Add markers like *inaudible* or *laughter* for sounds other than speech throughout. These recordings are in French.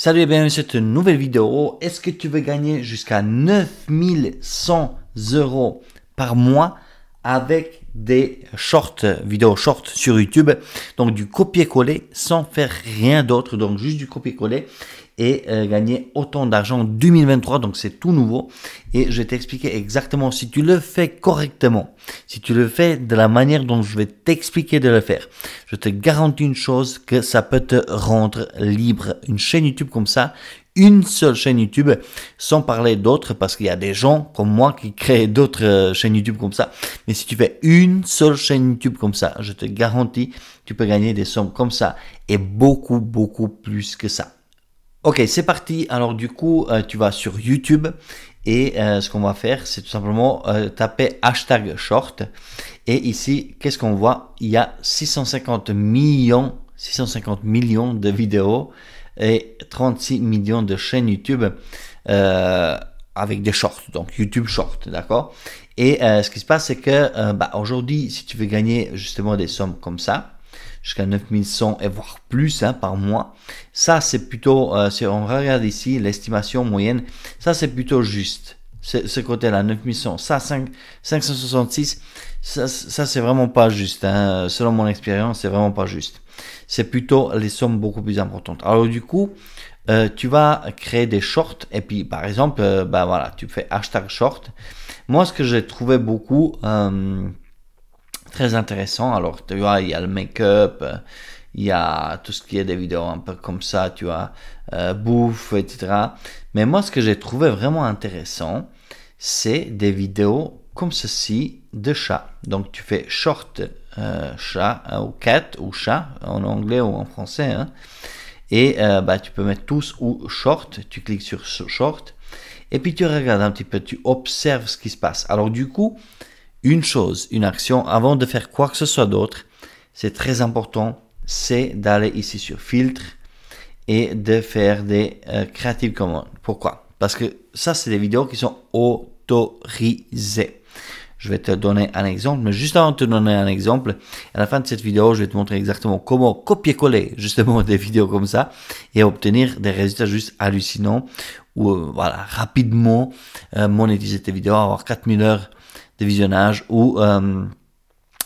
Salut et bienvenue dans cette nouvelle vidéo. Est-ce que tu veux gagner jusqu'à 9100 euros par mois avec des shorts, vidéos shorts sur YouTube Donc du copier-coller sans faire rien d'autre, donc juste du copier-coller et euh, gagner autant d'argent en 2023. Donc c'est tout nouveau et je vais t'expliquer exactement si tu le fais correctement, si tu le fais de la manière dont je vais t'expliquer de le faire. Je te garantis une chose que ça peut te rendre libre. Une chaîne YouTube comme ça, une seule chaîne YouTube, sans parler d'autres, parce qu'il y a des gens comme moi qui créent d'autres euh, chaînes YouTube comme ça. Mais si tu fais une seule chaîne YouTube comme ça, je te garantis, tu peux gagner des sommes comme ça et beaucoup, beaucoup plus que ça. Ok, c'est parti. Alors du coup, euh, tu vas sur YouTube et euh, ce qu'on va faire, c'est tout simplement euh, taper hashtag short. Et ici, qu'est-ce qu'on voit? Il y a 650 millions, 650 millions de vidéos et 36 millions de chaînes YouTube avec des shorts, donc YouTube Short, d'accord? Et ce qui se passe, c'est que bah, aujourd'hui, si tu veux gagner justement des sommes comme ça, jusqu'à 9100 et voire plus hein, par mois. Ça, c'est plutôt, euh, si on regarde ici l'estimation moyenne, ça c'est plutôt juste. Ce côté-là, 9100, ça 5, 566, ça, ça c'est vraiment pas juste. Hein. Selon mon expérience, c'est vraiment pas juste. C'est plutôt les sommes beaucoup plus importantes. Alors du coup, euh, tu vas créer des shorts et puis par exemple, euh, bah voilà, tu fais hashtag short. Moi, ce que j'ai trouvé beaucoup, euh, très intéressant. Alors, tu vois, il y a le make-up, il y a tout ce qui est des vidéos un peu comme ça, tu vois, euh, bouffe, etc. Mais moi, ce que j'ai trouvé vraiment intéressant, c'est des vidéos comme ceci de chat. Donc, tu fais short chat ou cat ou chat en anglais ou en français. Hein. Et bah, tu peux mettre tous ou short. Tu cliques sur short. Et puis tu regardes un petit peu, tu observes ce qui se passe. Alors du coup, une chose, une action, avant de faire quoi que ce soit d'autre, c'est très important, c'est d'aller ici sur filtre et de faire des euh, Creative Commons. Pourquoi? Parce que ça, c'est des vidéos qui sont autorisées. Je vais te donner un exemple, mais juste avant de te donner un exemple, à la fin de cette vidéo, je vais te montrer exactement comment copier-coller justement *laughs* des vidéos comme ça et obtenir des résultats juste hallucinants ou euh, voilà, rapidement euh, monétiser tes vidéos, avoir 4000 heures de visionnage ou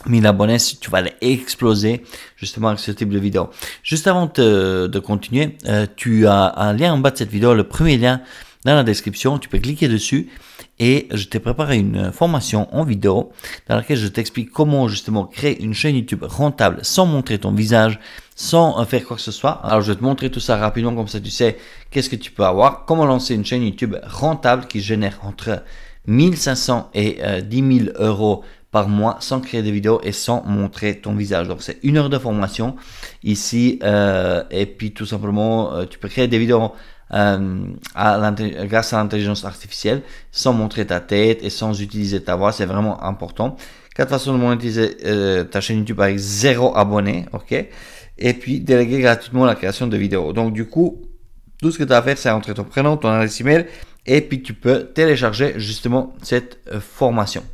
1000 euh, abonnés, tu vas exploser justement avec ce type de vidéo. Juste avant de, de continuer, euh, tu as un lien en bas de cette vidéo, le premier lien dans la description, tu peux cliquer dessus et je t'ai préparé une formation en vidéo dans laquelle je t'explique comment justement créer une chaîne YouTube rentable sans montrer ton visage, sans faire quoi que ce soit. Alors je vais te montrer tout ça rapidement comme ça tu sais qu'est-ce que tu peux avoir, comment lancer une chaîne YouTube rentable qui génère entre 1500 et 10 euh, 000 euros par mois sans créer des vidéos et sans montrer ton visage. Donc c'est une heure de formation ici euh, et puis tout simplement euh, tu peux créer des vidéos euh, à grâce à l'intelligence artificielle sans montrer ta tête et sans utiliser ta voix. C'est vraiment important. Quatre façons de monétiser euh, ta chaîne YouTube avec zéro abonné, ok? Et puis déléguer gratuitement la création de vidéos. Donc du coup, tout ce que tu as à faire, c'est entrer ton prénom, ton adresse email et puis tu peux télécharger justement cette euh, formation.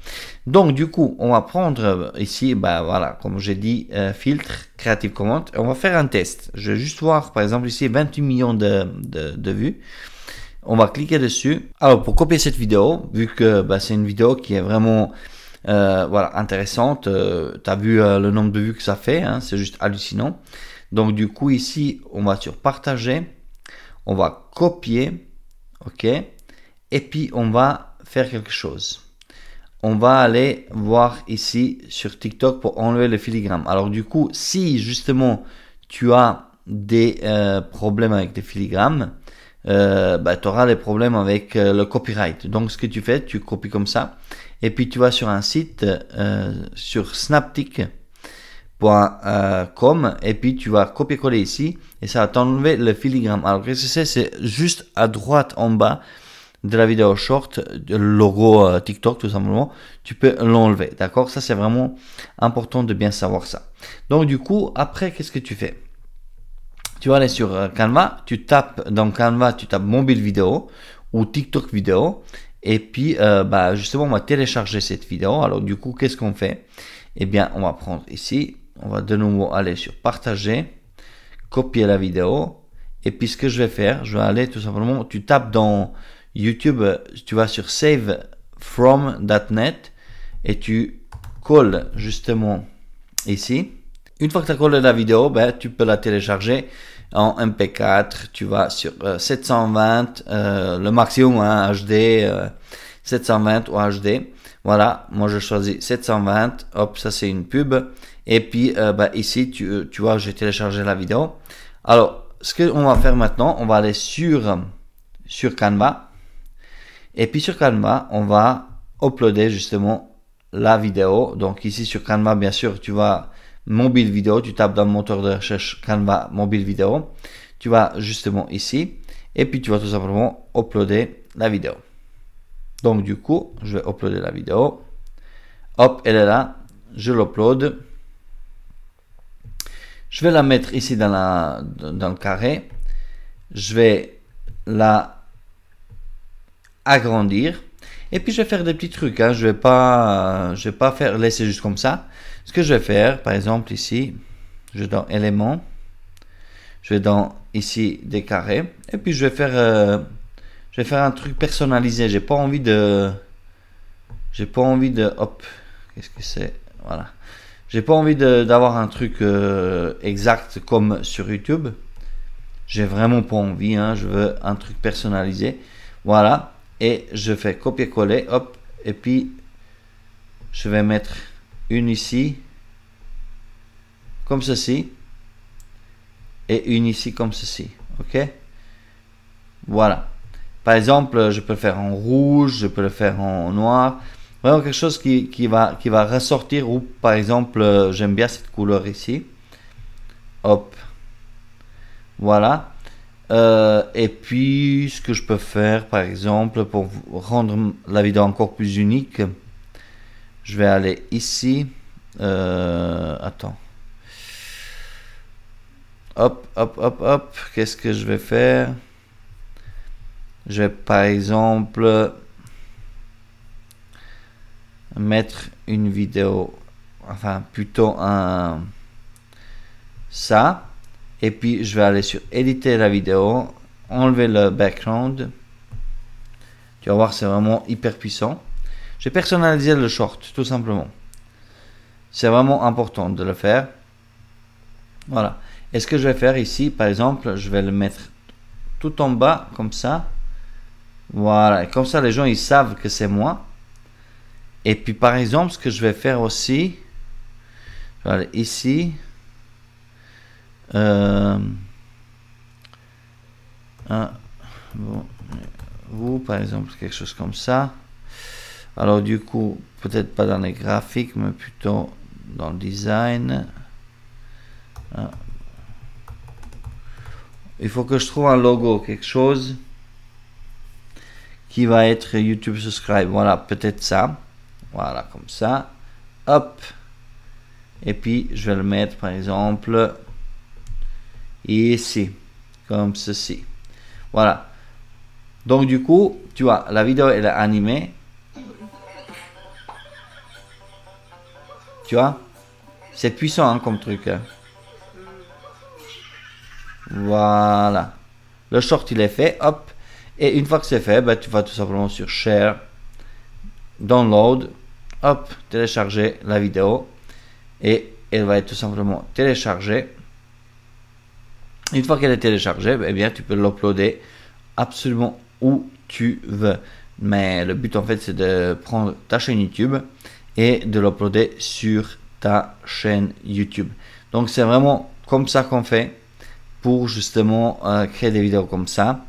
Donc du coup, on va prendre euh, ici, bah voilà, comme j'ai dit, euh, filtre Creative Commons. On va faire un test. Je vais juste voir, par exemple ici, 28 millions de, de, vues. On va cliquer dessus. Alors pour copier cette vidéo, vu que bah, c'est une vidéo qui est vraiment voilà intéressante, tu as vu le nombre de vues que ça fait, hein, c'est juste hallucinant. Donc du coup ici, on va sur partager, on va copier, ok et puis on va faire quelque chose. On va aller voir ici sur TikTok pour enlever le filigrane. Alors du coup, si justement tu as des euh, problèmes avec des filigrammes, euh, bah, tu auras des problèmes avec euh, le copyright. Donc ce que tu fais, tu copies comme ça. Et puis tu vas sur un site sur snaptic.com et puis tu vas copier-coller ici et ça va t'enlever le filigrane. Alors qu'est-ce que c'est? C'est juste à droite en bas de la vidéo short, le logo euh, TikTok tout simplement, tu peux l'enlever. D'accord? Ça c'est vraiment important de bien savoir ça. Donc du coup, après, qu'est-ce que tu fais? Tu vas aller sur euh, Canva, tu tapes dans Canva, tu tapes mobile vidéo ou TikTok vidéo. Et puis, euh, bah, justement, on va télécharger cette vidéo. Alors du coup, qu'est-ce qu'on fait? Eh bien, on va prendre ici, on va de nouveau aller sur partager, copier la vidéo Et puis ce que je vais faire, je vais aller tout simplement, tu tapes dans YouTube, tu vas sur save from.net et tu colles justement ici. Une fois que tu as collé la vidéo, ben, tu peux la télécharger en MP4. Tu vas sur 720, euh, euh, le maximum HD, 720 ou HD. Voilà, moi je choisis 720. Hop, ça c'est une pub. Et puis euh, ben, ici, tu, tu vois, j'ai téléchargé la vidéo. Alors, ce qu'on va faire maintenant, on va aller sur Canva. Et puis sur Canva, on va uploader justement la vidéo. Donc ici sur Canva, bien sûr, tu vas mobile vidéo, tu tapes dans le moteur de recherche Canva mobile vidéo. Tu vas justement ici. Et puis tu vas tout simplement uploader la vidéo. Donc du coup, je vais uploader la vidéo. Hop, elle est là. Je l'upload. Je vais la mettre ici dans, dans le carré. Je vais la agrandir. Et puis je vais faire des petits trucs. Hein. Je vais pas, je vais pas faire laisser juste comme ça. Ce que je vais faire, par exemple ici, je vais dans éléments, je vais dans ici des carrés, et puis je vais faire, euh, je vais faire un truc personnalisé. J'ai pas envie de, j'ai pas envie de, hop, qu'est-ce que c'est, voilà. J'ai pas envie d'avoir un truc euh, exact comme sur YouTube. J'ai vraiment pas envie. Hein. Je veux un truc personnalisé. Voilà. Et je fais copier-coller. Hop. Et puis, je vais mettre une ici. Comme ceci. Et une ici comme ceci. OK? Voilà. Par exemple, je peux le faire en rouge. Je peux le faire en noir vraiment quelque chose qui, qui, va, qui va ressortir ou par exemple euh, j'aime bien cette couleur ici hop voilà euh, et puis ce que je peux faire par exemple pour rendre la vidéo encore plus unique je vais aller ici. Euh, attends. Hop hop hop hop. Qu'est-ce que je vais faire? Je vais par exemple mettre une vidéo, enfin plutôt un ça. Et puis je vais aller sur éditer la vidéo, enlever le background. Tu vas voir, c'est vraiment hyper puissant. J'ai personnalisé le short, tout simplement. C'est vraiment important de le faire. Voilà. Et ce que je vais faire ici, par exemple, je vais le mettre tout en bas, comme ça. Voilà. Et comme ça, les gens, ils savent que c'est moi. Et puis par exemple, ce que je vais faire aussi, je vais aller ici. Euh, vous, par exemple, quelque chose comme ça. Alors du coup, peut-être pas dans les graphiques, mais plutôt dans le design. Ah. Il faut que je trouve un logo, quelque chose qui va être YouTube Subscribe. Voilà, peut-être ça. Voilà, comme ça. Hop. Et puis, je vais le mettre, par exemple, ici. Comme ceci. Voilà. Donc, du coup, tu vois, la vidéo, elle est animée. Tu vois? C'est puissant hein, comme truc. Hein. Voilà. Le short, il est fait. Hop. Et une fois que c'est fait, bah, tu vas tout simplement sur Share, Download, hop, télécharger la vidéo et elle va être tout simplement téléchargée. Une fois qu'elle est téléchargée, eh bien, tu peux l'uploader absolument où tu veux. Mais le but en fait, c'est de prendre ta chaîne YouTube et de l'uploader sur ta chaîne YouTube. Donc c'est vraiment comme ça qu'on fait pour justement euh, créer des vidéos comme ça.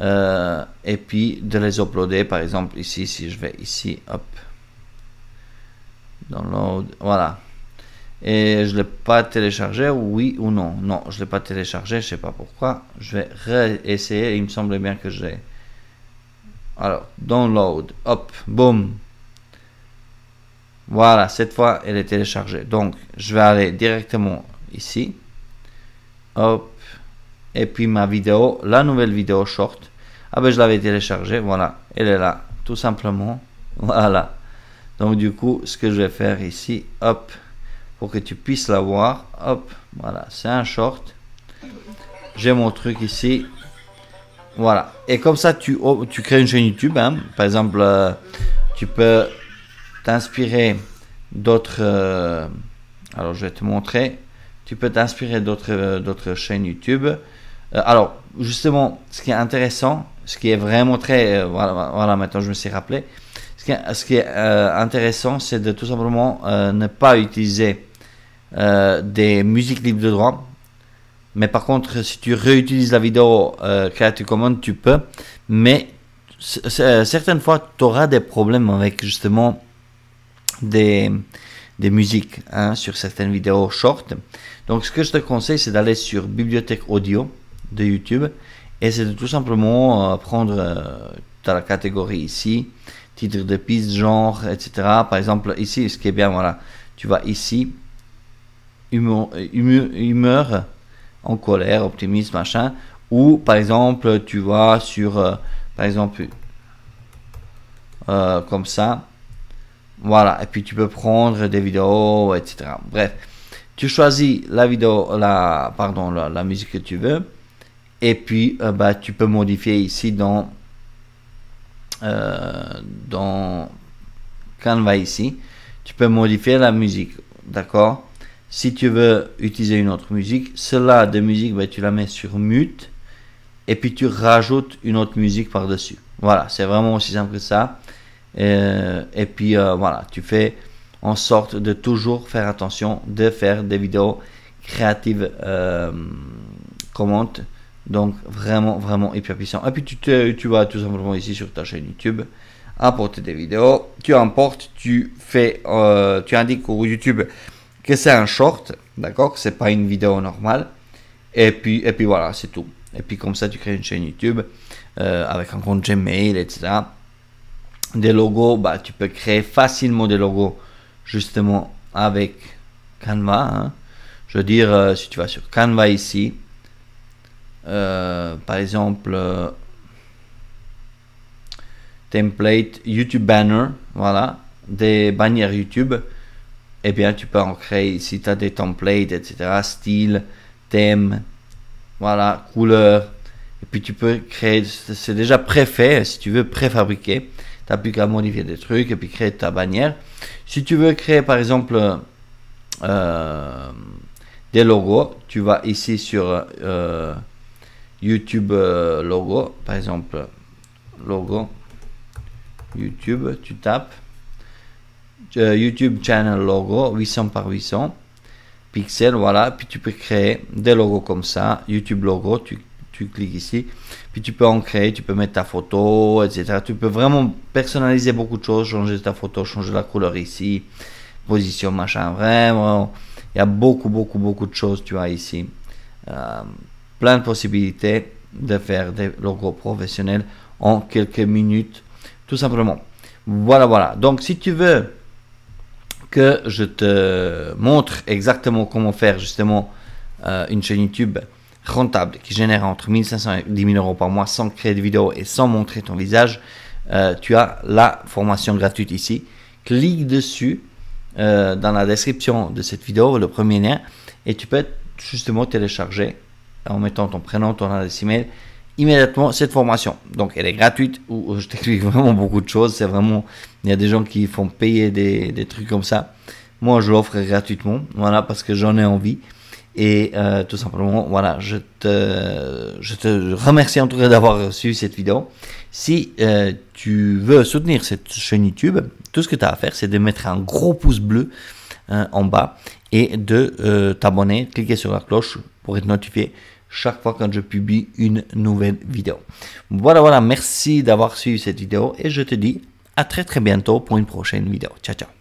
Euh, et puis de les uploader par exemple ici si je vais ici hop Download, voilà. Et je ne l'ai pas téléchargé, oui ou non Non, je ne l'ai pas téléchargé, je sais pas pourquoi. Je vais réessayer, il me semble bien que j'ai. Alors, download, hop, boom. Voilà, cette fois, elle est téléchargée. Donc, je vais aller directement ici. Hop. Et puis ma vidéo, la nouvelle vidéo short. Ah ben, je l'avais téléchargée, voilà. Elle est là, tout simplement. *laughs* Voilà. Donc du coup, ce que je vais faire ici, hop, pour que tu puisses la voir, hop, voilà, c'est un short. j'ai mon truc ici. Voilà. Et comme ça, tu, oh, tu crées une chaîne YouTube. Hein. Par exemple, euh, tu peux t'inspirer d'autres... euh, alors, je vais te montrer. Tu peux t'inspirer d'autres euh, chaînes YouTube. Euh, alors, justement, ce qui est intéressant, ce qui est vraiment très... voilà, maintenant je me suis rappelé. Ce qui est, ce qui est intéressant, c'est de tout simplement ne pas utiliser euh, des musiques libres de droit. Mais par contre, si tu réutilises la vidéo euh, Creative Commons, tu peux. Mais c- certaines fois, tu auras des problèmes avec justement des, des musiques hein, sur certaines vidéos short. Donc, ce que je te conseille, c'est d'aller sur Bibliothèque Audio de YouTube et c'est de tout simplement euh, prendre euh, dans la catégorie ici, titre de piste, genre, etc. Par exemple, ici, ce qui est bien, voilà, tu vas ici, humeur, humeur, en colère, optimisme, machin, ou par exemple, tu vas sur, euh, par exemple, euh, comme ça, voilà, et puis tu peux prendre des vidéos, etc. Bref, tu choisis la vidéo, la, pardon, la, musique que tu veux, et puis euh, bah, tu peux modifier ici dans, dans Canva ici, tu peux modifier la musique, d'accord? Si tu veux utiliser une autre musique, cela de musique, bah, tu la mets sur mute, et puis tu rajoutes une autre musique par-dessus. Voilà, c'est vraiment aussi simple que ça. Euh, et puis euh, voilà, tu fais en sorte de toujours faire attention de faire des vidéos créatives euh, donc vraiment vraiment hyper puissant et puis tu, tu vas tout simplement ici sur ta chaîne YouTube importer des vidéos tu importes tu fais euh, tu indiques au YouTube que c'est un short d'accord c'est pas une vidéo normale et puis et puis voilà c'est tout et puis comme ça tu crées une chaîne YouTube euh, avec un compte Gmail etc des logos, bah, tu peux créer facilement des logos justement avec Canva. hein. Je veux dire, euh, si tu vas sur Canva ici, euh, par exemple, template YouTube banner, voilà, des bannières YouTube, eh bien tu peux en créer ici, tu as des templates, etc., style, thème, voilà, couleur, et puis tu peux créer, c'est déjà préfait, si tu veux, préfabriqué. Tu n'as plus qu'à modifier des trucs et puis créer ta bannière. Si tu veux créer par exemple euh, des logos, tu vas ici sur euh, YouTube euh, logo, par exemple logo YouTube, tu tapes euh, YouTube channel logo 800 par 800 pixels, voilà, puis tu peux créer des logos comme ça, YouTube logo, tu tu cliques ici, puis tu peux en créer, tu peux mettre ta photo, etc. Tu peux vraiment personnaliser beaucoup de choses, changer ta photo, changer la couleur ici, position, machin, vraiment. Il y a beaucoup, beaucoup, beaucoup de choses, tu vois, ici. Euh, plein de possibilités de faire des logos professionnels en quelques minutes, tout simplement. Voilà, voilà. Donc, si tu veux que je te montre exactement comment faire justement euh, une chaîne YouTube rentable qui génère entre 1500 et 10 000 euros par mois sans créer de vidéo et sans montrer ton visage, euh, tu as la formation gratuite ici. Clique dessus euh, dans la description de cette vidéo, le premier lien, et tu peux justement télécharger en mettant ton prénom, ton adresse email immédiatement cette formation. Donc elle est gratuite où je t'explique *laughs* vraiment beaucoup de choses. C'est vraiment, il y a des gens qui font payer des, trucs comme ça. Moi je l'offre gratuitement, voilà, parce que j'en ai envie. Et euh, tout simplement, voilà, je te, je te remercie en tout cas d'avoir suivi cette vidéo. Si euh, tu veux soutenir cette chaîne YouTube, tout ce que tu as à faire, c'est de mettre un gros pouce bleu euh, en bas et de euh, t'abonner, cliquer sur la cloche pour être notifié chaque fois quand je publie une nouvelle vidéo. Voilà, voilà, merci d'avoir suivi cette vidéo et je te dis à très très bientôt pour une prochaine vidéo. Ciao, ciao.